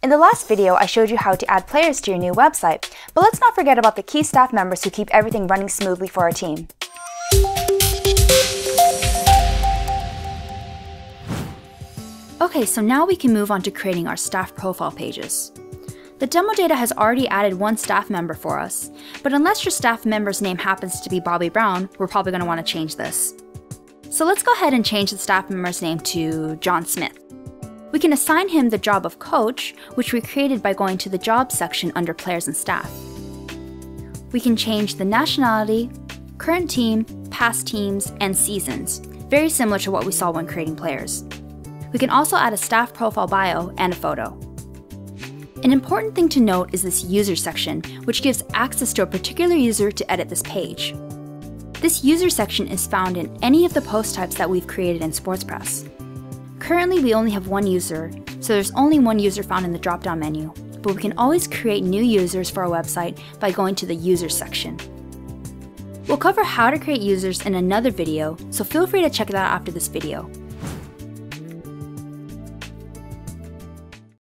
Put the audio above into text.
In the last video, I showed you how to add players to your new website, but let's not forget about the key staff members who keep everything running smoothly for our team. Okay, so now we can move on to creating our staff profile pages. The demo data has already added one staff member for us, but unless your staff member's name happens to be Bobby Brown, we're probably going to want to change this. So let's go ahead and change the staff member's name to John Smith. We can assign him the job of coach, which we created by going to the jobs section under players and staff. We can change the nationality, current team, past teams, and seasons, very similar to what we saw when creating players. We can also add a staff profile bio and a photo. An important thing to note is this user section, which gives access to a particular user to edit this page. This user section is found in any of the post types that we've created in SportsPress. Currently, we only have one user, so there's only one user found in the drop-down menu, but we can always create new users for our website by going to the Users section. We'll cover how to create users in another video, so feel free to check that out after this video.